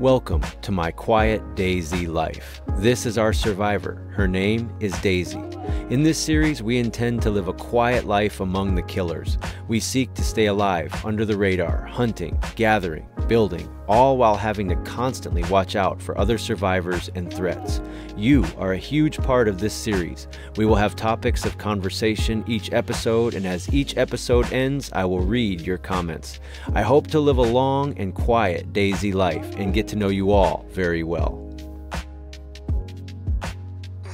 Welcome to my quiet Daisy life. This is our survivor. Her name is Daisy. In this series, we intend to live a quiet life among the killers. We seek to stay alive, under the radar, hunting, gathering, building, all while having to constantly watch out for other survivors and threats. You are a huge part of this series. We will have topics of conversation each episode, and as each episode ends, I will read your comments. I hope to live a long and quiet Daisy life and get to know you all very well.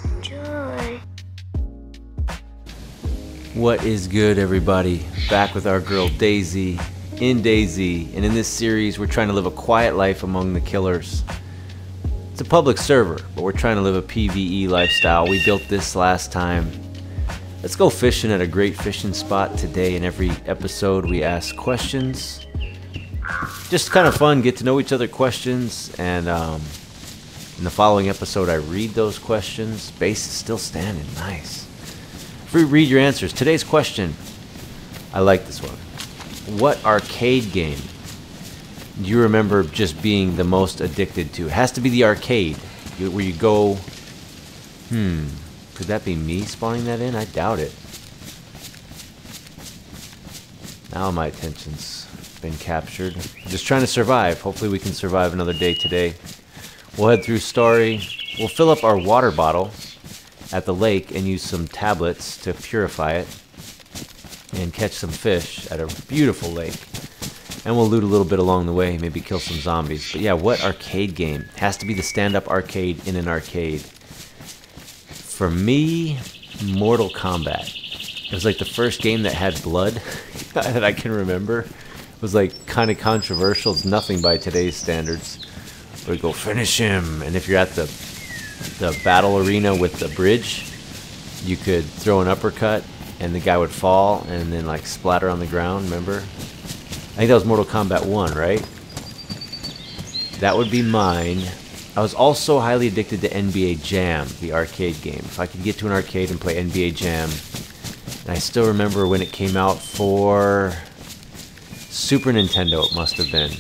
Enjoy. What is good, everybody? Back with our girl Daisy in DayZ, and in this series, we're trying to live a quiet life among the killers. It's a public server, but we're trying to live a PvE lifestyle. We built this last time. Let's go fishing at a great fishing spot today. In every episode, we ask questions. Just kind of fun, get to know each other questions, and um, in the following episode, I read those questions. Base is still standing, nice. Free read your answers. Today's question, I like this one. What arcade game do you remember just being the most addicted to? It has to be the arcade, where you go. Hmm, could that be me spawning that in? I doubt it. Now my attention's been captured. Just trying to survive. Hopefully, we can survive another day today. We'll head through Story. We'll fill up our water bottle at the lake and use some tablets to purify it and catch some fish at a beautiful lake. And we'll loot a little bit along the way, maybe kill some zombies. But yeah, what arcade game? Has to be the stand up arcade in an arcade. For me, Mortal Kombat. It was like the first game that had blood that I can remember. Was like kind of controversial. It's nothing by today's standards. But go finish him, and if you're at the the battle arena with the bridge, you could throw an uppercut and the guy would fall and then like splatter on the ground, remember? I think that was Mortal Kombat 1, right? That would be mine. I was also highly addicted to NBA Jam, the arcade game. If I could get to an arcade and play NBA Jam, and I still remember when it came out for Super Nintendo, it must have been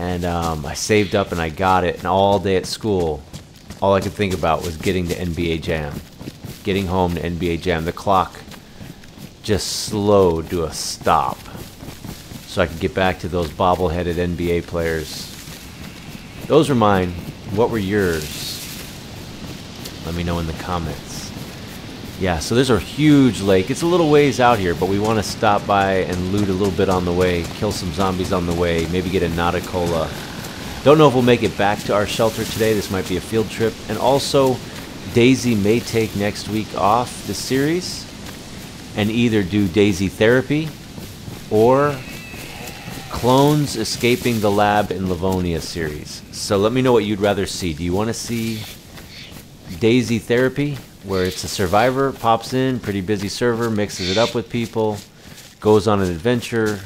and um, I saved up and I got it. And all day at school, all I could think about was getting to NBA Jam, getting home to NBA Jam. The clock just slowed to a stop, so I could get back to those bobbleheaded NBA players. Those were mine. What were yours? Let me know in the comments. Yeah, so there's a huge lake. It's a little ways out here, but we want to stop by and loot a little bit on the way, kill some zombies on the way, maybe get a Natacola. Don't know if we'll make it back to our shelter today. This might be a field trip. And also, Daisy may take next week off the series and either do DayZ therapy or clones escaping the lab in Livonia series. So let me know what you'd rather see. Do you want to see DayZ therapy where it's a survivor pops in, pretty busy server, mixes it up with people, goes on an adventure,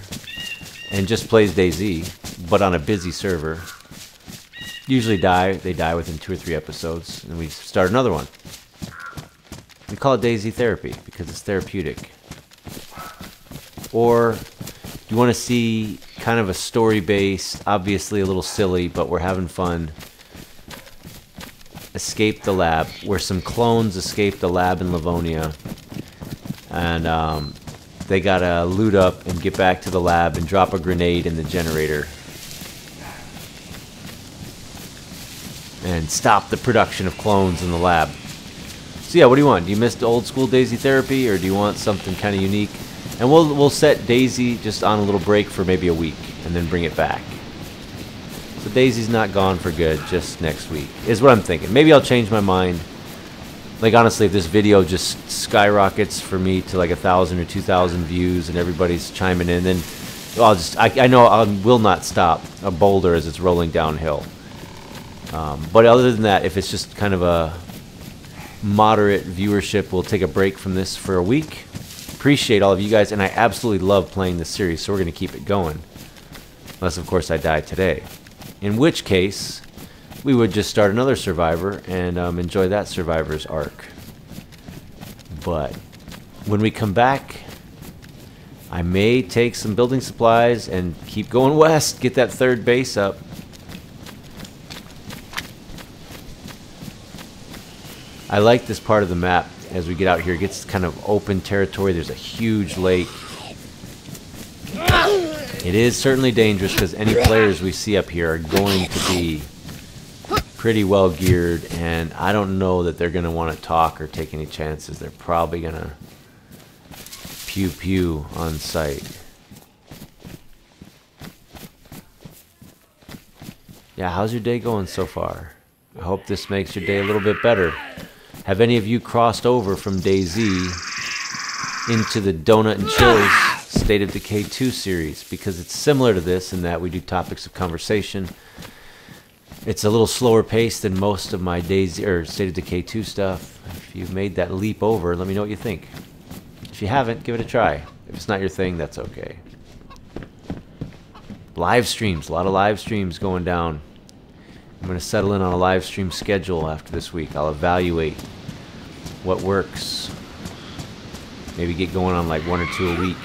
and just plays DayZ, but on a busy server. Usually die, they die within two or three episodes, and we start another one. We call it DayZ Therapy because it's therapeutic. Or you want to see kind of a story based, obviously a little silly, but we're having fun escaped the lab, where some clones escaped the lab in Livonia, and um, they gotta loot up and get back to the lab and drop a grenade in the generator and stop the production of clones in the lab. So yeah, what do you want? Do you miss the old school DayZ therapy, or do you want something kind of unique? And we'll we'll set Daisy just on a little break for maybe a week, and then bring it back. So Daisy's not gone for good, just next week, is what I'm thinking. Maybe I'll change my mind. Like, honestly, if this video just skyrockets for me to like a thousand or two thousand views and everybody's chiming in, then I'll just, I, I know I will not stop a boulder as it's rolling downhill. Um, but other than that, if it's just kind of a moderate viewership, we'll take a break from this for a week. Appreciate all of you guys, and I absolutely love playing this series, so we're going to keep it going. Unless, of course, I die today. In which case, we would just start another Survivor and um, enjoy that Survivor's arc. But when we come back, I may take some building supplies and keep going west, get that third base up. I like this part of the map as we get out here. It gets kind of open territory. There's a huge lake. It is certainly dangerous because any players we see up here are going to be pretty well geared, and I don't know that they're going to want to talk or take any chances. They're probably going to pew pew on sight. Yeah, how's your day going so far? I hope this makes your day a little bit better. Have any of you crossed over from DayZ into the Donut and Chills State of Decay 2 series? Because it's similar to this in that we do topics of conversation. It's a little slower paced than most of my DayZ or State of Decay 2 stuff. If you've made that leap over, let me know what you think. If you haven't, give it a try. If it's not your thing, that's okay. Live streams, a lot of live streams going down. I'm going to settle in on a live stream schedule after this week. I'll evaluate what works. Maybe get going on like one or two a week.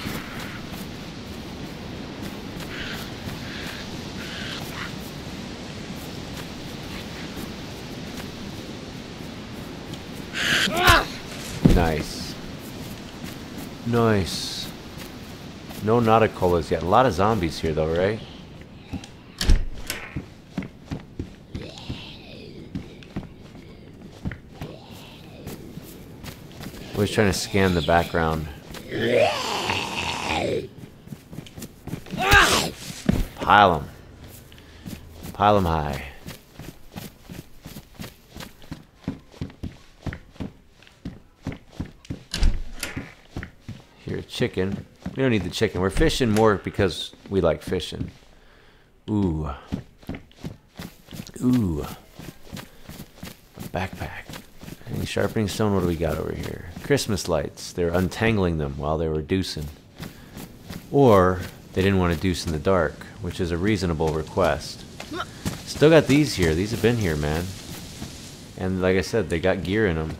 Nice. Nice. No nauticolas yet. A lot of zombies here though, right? Always trying to scan the background. Pile them. Pile them high. Chicken. We don't need the chicken. We're fishing more because we like fishing. Ooh. Ooh. Backpack. Any sharpening stone? What do we got over here? Christmas lights. They're untangling them while they were deucing. Or they didn't want to deuce in the dark, which is a reasonable request. Still got these here. These have been here, man. And like I said, they got gear in them.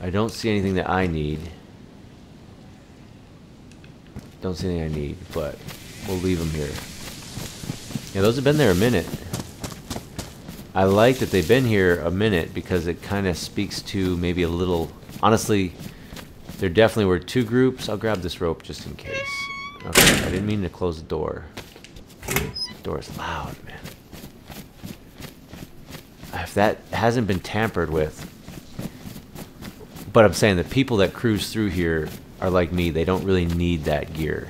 I don't see anything that I need. Don't see anything I need, but we'll leave them here. Yeah, those have been there a minute. I like that they've been here a minute because it kind of speaks to maybe a little... Honestly, there definitely were two groups. I'll grab this rope just in case. Okay, I didn't mean to close the door. The door is loud, man. If that hasn't been tampered with... But I'm saying the people that cruise through here are like me. They don't really need that gear.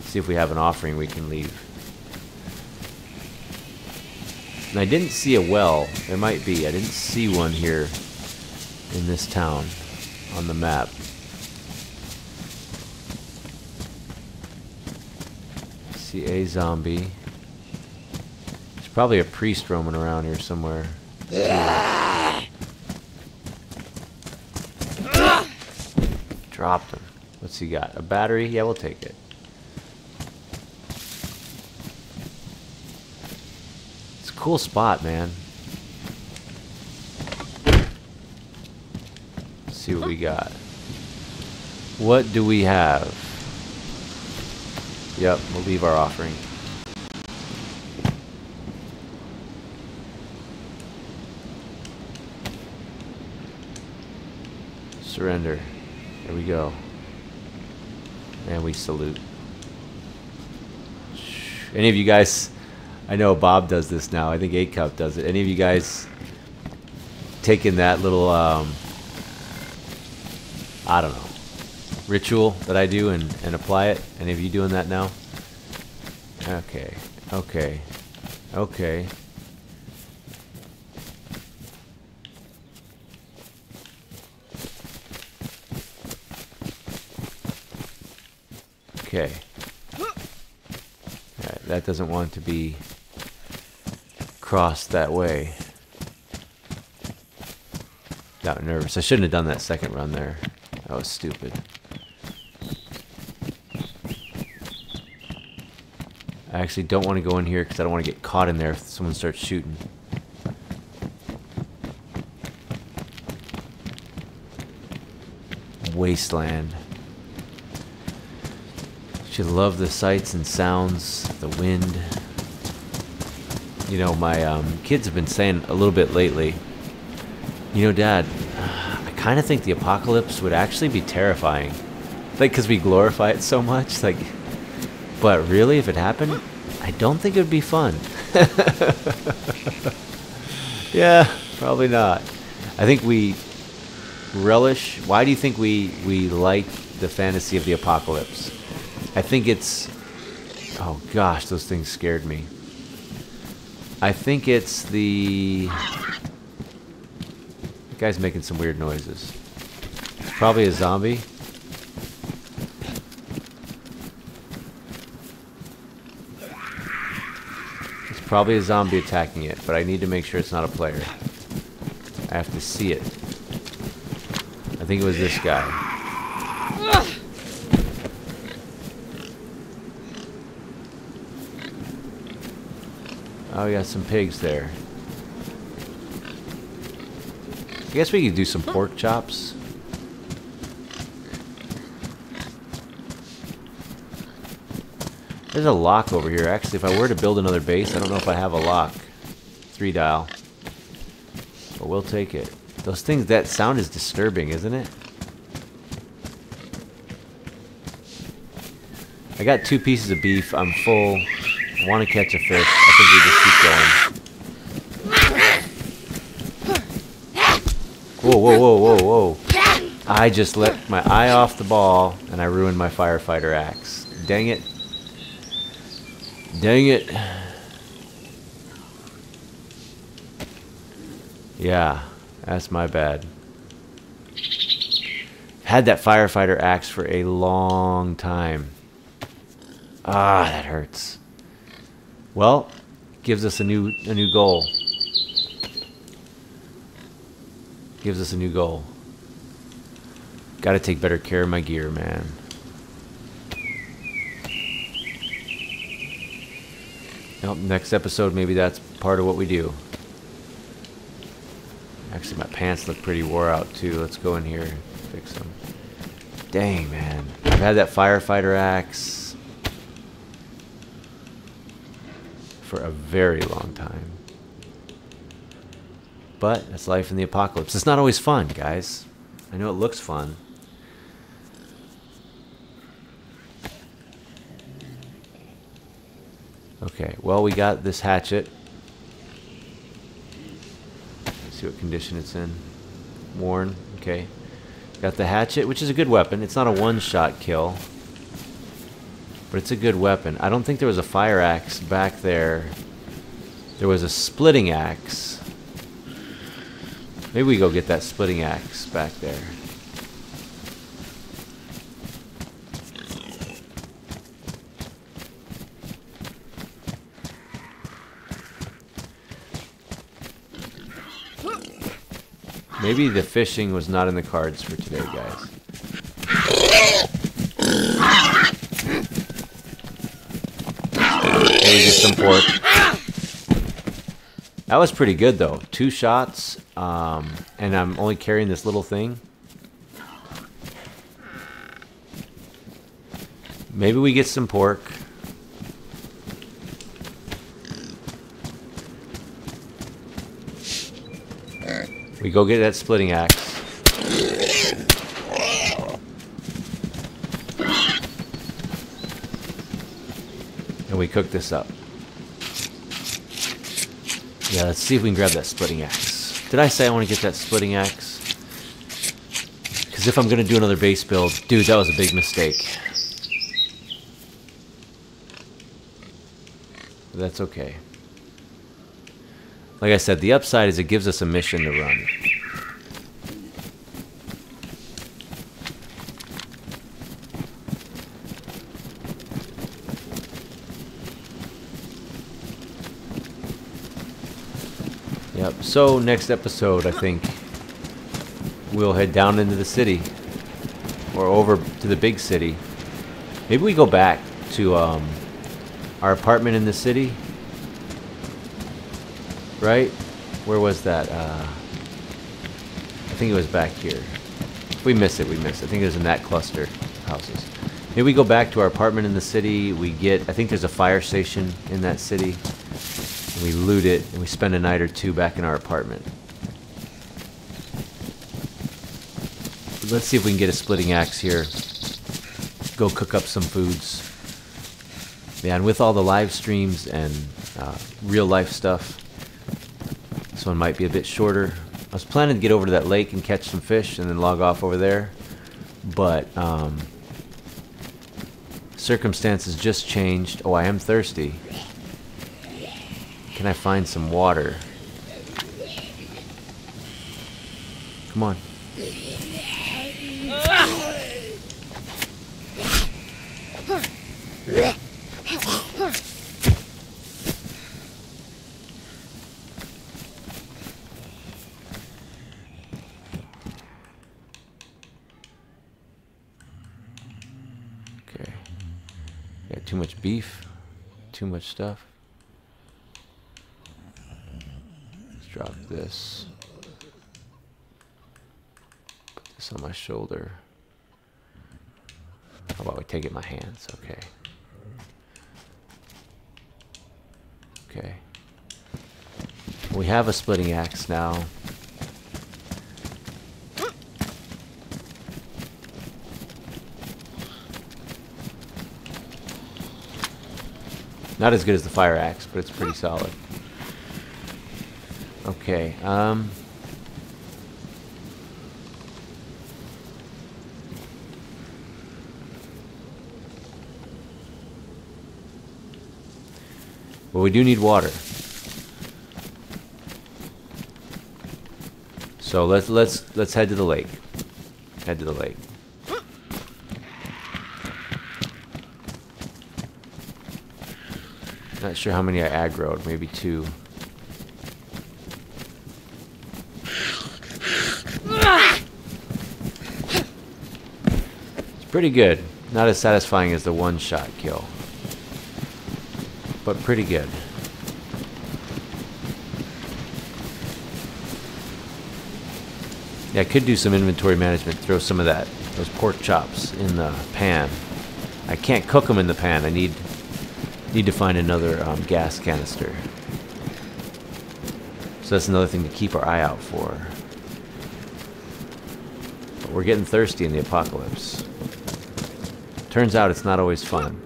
See if we have an offering we can leave. And I didn't see a well. There might be. I didn't see one here in this town on the map. See a zombie. There's probably a priest roaming around here somewhere. Dropped him. What's he got? A battery? Yeah, we'll take it. It's a cool spot, man. Let's see what we got. What do we have? Yep, we'll leave our offering. Surrender. There we go. And we salute. Any of you guys, I know Bob does this now. I think 8 Cup does it. Any of you guys taking that little, um, I don't know, ritual that I do and, and apply it? Any of you doing that now? Okay. Okay. Okay. Okay. Alright, that doesn't want to be crossed that way. Got nervous. I shouldn't have done that second run there. That was stupid. I actually don't want to go in here because I don't want to get caught in there if someone starts shooting. Wasteland. Love the sights and sounds, the wind? You know, my um, kids have been saying a little bit lately, you know, Dad, I kind of think the apocalypse would actually be terrifying. Like, because we glorify it so much. Like, but really, if it happened, I don't think it would be fun. yeah, probably not. I think we relish. Why do you think we we like the fantasy of the apocalypse? I think it's. Oh gosh, those things scared me. I think it's the. Guy's making some weird noises. Probably a zombie. It's probably a zombie attacking it, but I need to make sure it's not a player. I have to see it. I think it was this guy. Oh, we got some pigs there. I guess we could do some pork chops. There's a lock over here. Actually, if I were to build another base, I don't know if I have a lock. Three dial. But we'll take it. Those things, that sound is disturbing, isn't it? I got two pieces of beef. I'm full. Want to catch a fish. I think we just keep going. Whoa, whoa, whoa, whoa, whoa. I just let my eye off the ball and I ruined my firefighter axe. Dang it. Dang it. Yeah, that's my bad. Had that firefighter axe for a long time. Ah, that hurts. Well, gives us a new a new goal. Gives us a new goal. Got to take better care of my gear, man. Nope, next episode, maybe that's part of what we do. Actually, my pants look pretty wore out, too. Let's go in here and fix them. Dang, man. I've had that firefighter axe for a very long time. But that's life in the apocalypse. It's not always fun, guys. I know it looks fun. Okay, well, we got this hatchet. Let's see what condition it's in. Worn, okay. Got the hatchet, which is a good weapon. It's not a one-shot kill. But it's a good weapon. I don't think there was a fire axe back there. There was a splitting axe. Maybe we go get that splitting axe back there. Maybe the fishing was not in the cards for today, guys. Some pork. That was pretty good, though. Two shots, um, and I'm only carrying this little thing. Maybe we get some pork. We go get that splitting axe. And we cook this up. Yeah, let's see if we can grab that splitting axe. Did I say I want to get that splitting axe? Because if I'm going to do another base build... Dude, that was a big mistake. That's okay. Like I said, the upside is it gives us a mission to run. Yep, so next episode, I think, we'll head down into the city. Or over to the big city. Maybe we go back to um, our apartment in the city right? Where was that? Uh, I think it was back here. If we miss it, we miss it. I think it was in that cluster of houses. Maybe we go back to our apartment in the city. We get, I think there's a fire station in that city. And we loot it and we spend a night or two back in our apartment. Let's see if we can get a splitting axe here. Go cook up some foods. Yeah, and with all the live streams and uh, real life stuff, this one might be a bit shorter. I was planning to get over to that lake and catch some fish and then log off over there, but um, circumstances just changed. Oh, I am thirsty. Can I find some water? Come on. Okay. Got too much beef, too much stuff. Let's drop this. Put this on my shoulder. Oh, How about we take it in my hands? Okay. Okay. We have a splitting axe now. Not as good as the fire axe, but it's pretty solid. Okay, um... Well, we do need water. So let's let's let's head to the lake. Head to the lake. Not sure how many I aggroed, maybe two. It's pretty good. Not as satisfying as the one-shot kill. But pretty good. Yeah, I could do some inventory management. Throw some of that, those pork chops in the pan. I can't cook them in the pan. I need need to find another um, gas canister. So that's another thing to keep our eye out for. But we're getting thirsty in the apocalypse. Turns out it's not always fun.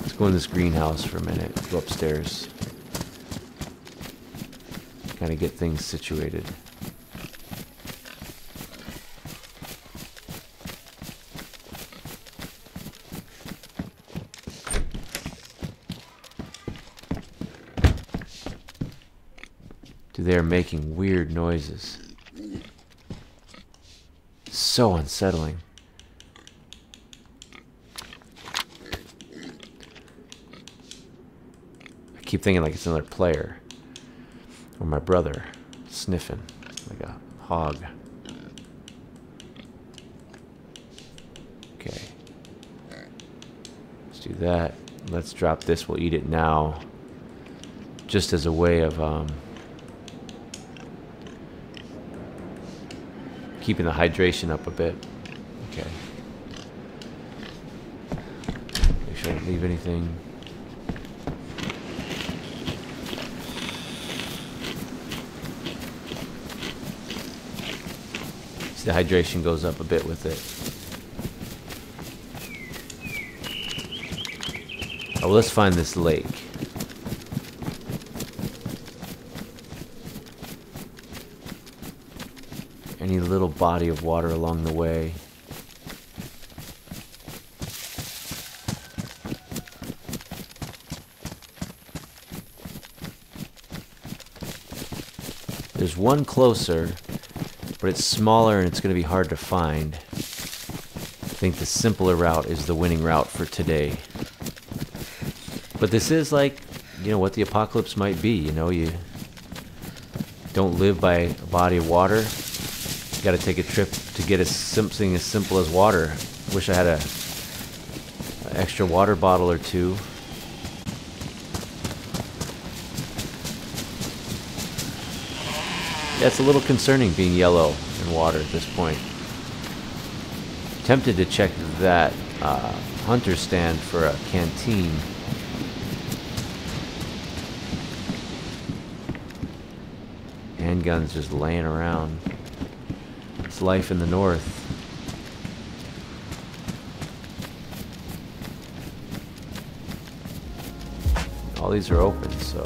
Let's go in this greenhouse for a minute. Go upstairs. Kind of get things situated. Dude, they are making weird noises. So unsettling. I keep thinking like it's another player. Or my brother sniffing like a hog. Okay. Let's do that. Let's drop this. We'll eat it now. Just as a way of um, keeping the hydration up a bit. Okay. Make sure I don't leave anything. See, the hydration goes up a bit with it. Oh, let's find this lake. Any little body of water along the way. There's one closer, but it's smaller and it's going to be hard to find. I think the simpler route is the winning route for today. But this is like, you know, what the apocalypse might be. You know, you don't live by a body of water. Got to take a trip to get a, something as simple as water. Wish I had a, a extra water bottle or two. Yeah, it's a little concerning being yellow and water at this point. Tempted to check that uh, hunter stand for a canteen. Handguns just laying around. It's life in the north. All these are open, so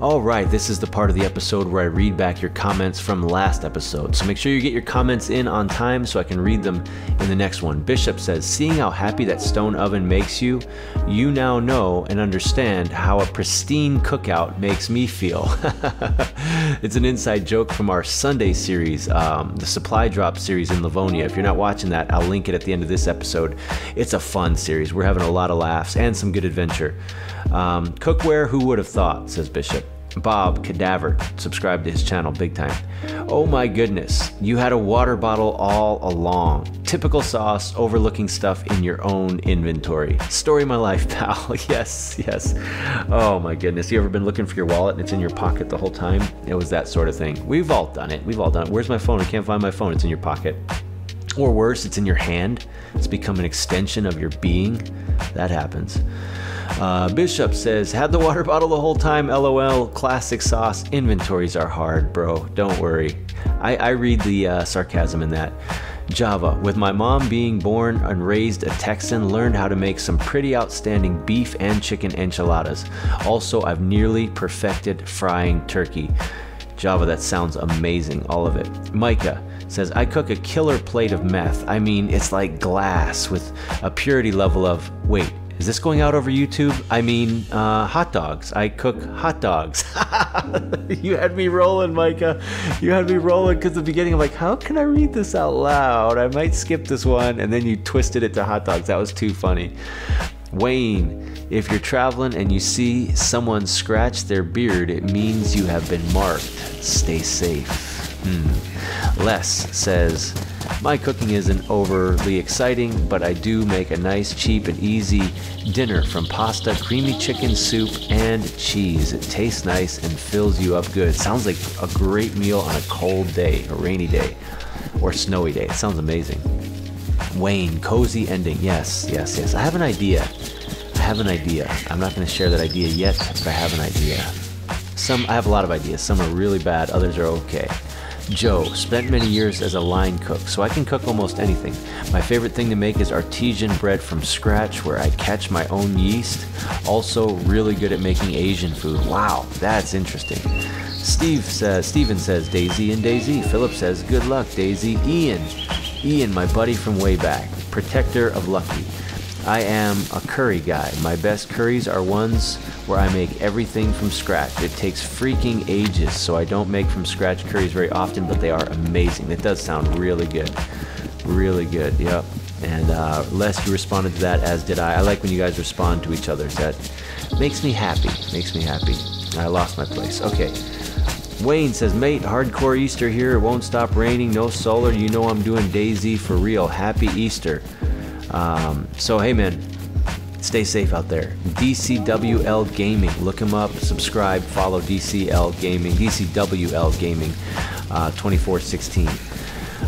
All right, this is the part of the episode where I read back your comments from last episode. So make sure you get your comments in on time so I can read them in the next one. Bishop says, Seeing how happy that stone oven makes you, you now know and understand how a pristine cookout makes me feel. it's an inside joke from our Sunday series, um, the supply drop series in Livonia. If you're not watching that, I'll link it at the end of this episode. It's a fun series. We're having a lot of laughs and some good adventure. Um, cookware, who would have thought, says Bishop. Bob Cadaver, subscribe to his channel big time. Oh my goodness, you had a water bottle all along. Typical sauce, overlooking stuff in your own inventory. Story my life, pal. yes, yes. Oh my goodness, you ever been looking for your wallet and it's in your pocket the whole time? It was that sort of thing. We've all done it. We've all done it. Where's my phone? I can't find my phone. It's in your pocket. Or worse, it's in your hand. It's become an extension of your being. That happens. Uh, Bishop says, had the water bottle the whole time. LOL. Classic sauce. Inventories are hard, bro. Don't worry. I, I read the uh, sarcasm in that. Java. With my mom being born and raised a Texan, learned how to make some pretty outstanding beef and chicken enchiladas. Also, I've nearly perfected frying turkey. Java, that sounds amazing, all of it. Micah says, I cook a killer plate of meth. I mean, it's like glass with a purity level of, wait, is this going out over YouTube? I mean, uh, hot dogs. I cook hot dogs. you had me rolling, Micah. You had me rolling because the beginning I'm like, how can I read this out loud? I might skip this one. And then you twisted it to hot dogs. That was too funny. Wayne, if you're traveling and you see someone scratch their beard, it means you have been marked. Stay safe. Hmm. Les says, my cooking isn't overly exciting, but I do make a nice, cheap, and easy dinner from pasta, creamy chicken soup, and cheese. It tastes nice and fills you up good. Sounds like a great meal on a cold day, a rainy day, or snowy day. It sounds amazing. Wayne, cozy ending. Yes, yes, yes. I have an idea. I have an idea. I'm not going to share that idea yet, but I have an idea. Some I have a lot of ideas. Some are really bad, others are okay. Joe, spent many years as a line cook, so I can cook almost anything. My favorite thing to make is artesian bread from scratch where I catch my own yeast. Also, really good at making Asian food. Wow, that's interesting. Steve says, Steven says, Daisy and DayZ. Philip says, good luck, Daisy. Ian, Ian, my buddy from way back, protector of Lucky. I am a curry guy. My best curries are ones where I make everything from scratch. It takes freaking ages, so I don't make from scratch curries very often, but they are amazing. It does sound really good. Really good, yep. And uh, Les, you responded to that, as did I. I like when you guys respond to each other. That makes me happy. Makes me happy. I lost my place. Okay. Wayne says, mate, hardcore Easter here. It won't stop raining. No solar. You know I'm doing Daisy for real. Happy Easter. Um, so, hey, man, stay safe out there. DCWL Gaming. Look him up, subscribe, follow DCL Gaming, DCWL Gaming uh, 2416.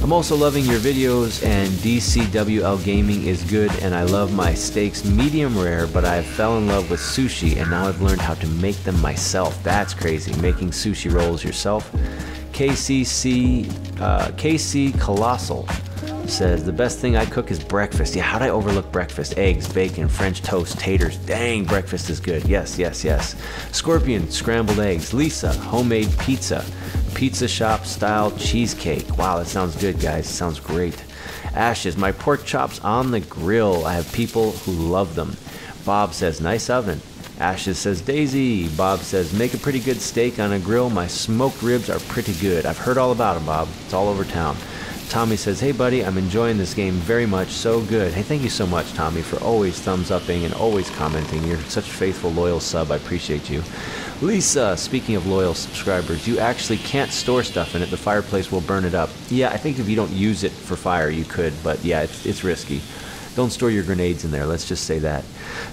I'm also loving your videos, and DCWL Gaming is good, and I love my steaks medium rare, but I fell in love with sushi, and now I've learned how to make them myself. That's crazy, making sushi rolls yourself. KCC, uh, KC Colossal says the best thing I cook is breakfast. Yeah, how'd I overlook breakfast? Eggs, bacon, French toast, taters. Dang, breakfast is good. Yes, yes, yes. Scorpion, scrambled eggs. Lisa, homemade pizza. Pizza shop style cheesecake. Wow, that sounds good, guys. sounds great. Ashes, my pork chops on the grill. I have people who love them. Bob says, nice oven. Ashes says, Daisy. Bob says, make a pretty good steak on a grill. My smoked ribs are pretty good. I've heard all about them, Bob. It's all over town. Tommy says, Hey, buddy, I'm enjoying this game very much. So good. Hey, thank you so much, Tommy, for always thumbs upping and always commenting. You're such a faithful, loyal sub. I appreciate you. Lisa, speaking of loyal subscribers, you actually can't store stuff in it. The fireplace will burn it up. Yeah, I think if you don't use it for fire, you could, but yeah, it's, it's risky. Don't store your grenades in there, let's just say that.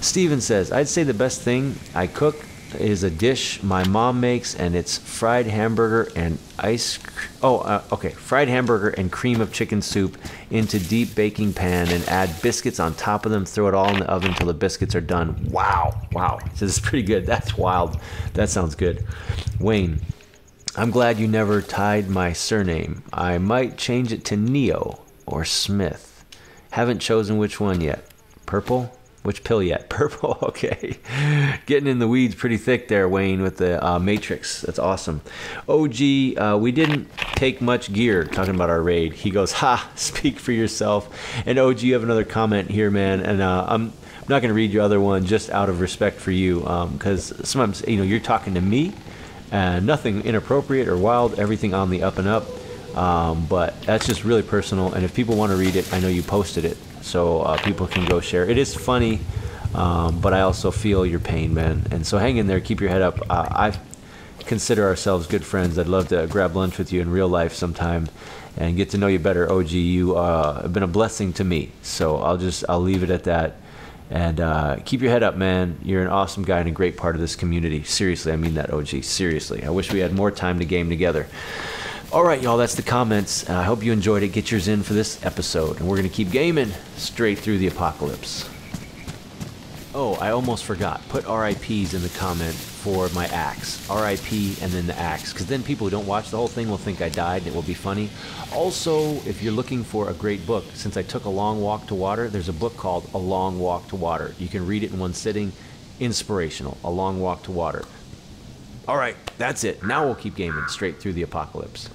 Steven says, I'd say the best thing I cook is a dish my mom makes, and it's fried hamburger and ice. Oh, uh, okay. Fried hamburger and cream of chicken soup into deep baking pan, and add biscuits on top of them. Throw it all in the oven until the biscuits are done. Wow, wow. This is pretty good. That's wild. That sounds good. Wayne, I'm glad you never tied my surname. I might change it to Neo or Smith. Haven't chosen which one yet. Purple? Which pill yet? Purple. Okay. Getting in the weeds pretty thick there, Wayne, with the uh, Matrix. That's awesome. OG, uh, we didn't take much gear talking about our raid. He goes, Ha, speak for yourself. And OG, you have another comment here, man. And uh, I'm. Not going to read your other one just out of respect for you, because sometimes you know you're talking to me, and nothing inappropriate or wild, everything on the up and up. Um, but that's just really personal, and if people want to read it, I know you posted it, so uh, people can go share. It is funny, um, but I also feel your pain, man. And so hang in there, keep your head up. Uh, I consider ourselves good friends. I'd love to grab lunch with you in real life sometime and get to know you better. OG, you uh, have been a blessing to me, so I'll just I'll leave it at that. And uh, keep your head up, man. You're an awesome guy and a great part of this community. Seriously, I mean that, OG. Seriously. I wish we had more time to game together. All right, y'all, that's the comments. Uh, I hope you enjoyed it. Get yours in for this episode. And we're going to keep gaming straight through the apocalypse. Oh, I almost forgot. Put RIPs in the comment for my axe. RIP and then the axe. Because then people who don't watch the whole thing will think I died and it will be funny. Also, if you're looking for a great book, since I took a long walk to water, there's a book called A Long Walk to Water. You can read it in one sitting. Inspirational. A Long Walk to Water. All right, that's it. Now we'll keep gaming straight through the apocalypse.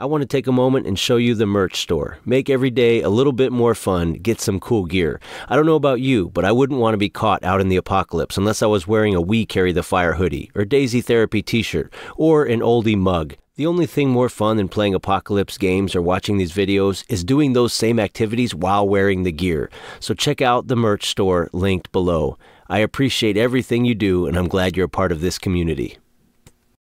I want to take a moment and show you the merch store. Make every day a little bit more fun, get some cool gear. I don't know about you, but I wouldn't want to be caught out in the apocalypse unless I was wearing a We Carry the Fire hoodie, or DayZ Therapy t shirt, or an oldie mug. The only thing more fun than playing apocalypse games or watching these videos is doing those same activities while wearing the gear. So check out the merch store linked below. I appreciate everything you do, and I'm glad you're a part of this community.